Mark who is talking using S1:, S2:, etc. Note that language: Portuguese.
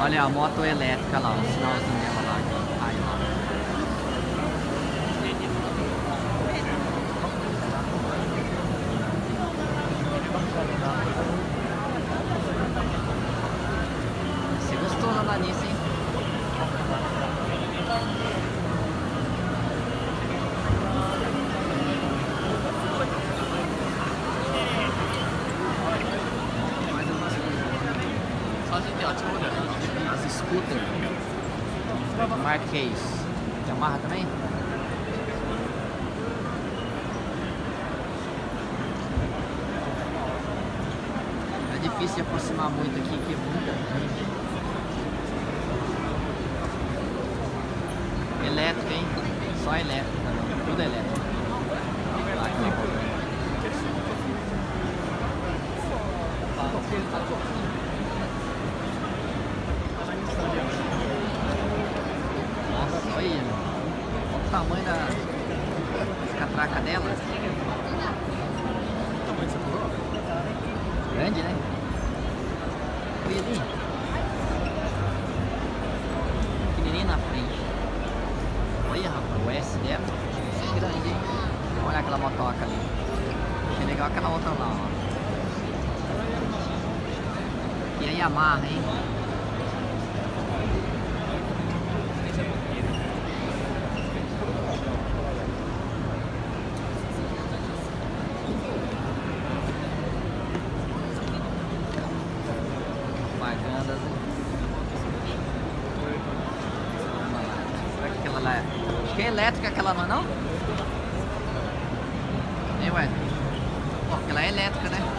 S1: Olha a moto elétrica lá, o sinalzinho dela lá. Aí, lá. Você gostou da As scooter. Marquês. Yamaha também? É difícil de aproximar muito aqui, que é muita gente. Hein? Só elétrica, não. Tudo elétrico. Aqui. Olha aí. Olha o tamanho da catraca dela. Grande, né? Olha ali. Pequenininha na frente. Olha, rapaz, o S dela. Isso é grande, hein? Olha aquela motoca ali. Que legal aquela outra lá, ó. E a Yamaha, hein? Propagandas, hein? Vamos lá. Aquela lá é? Acho que é elétrica aquela não é não? Hein, ué? Pô, aquela é elétrica, né?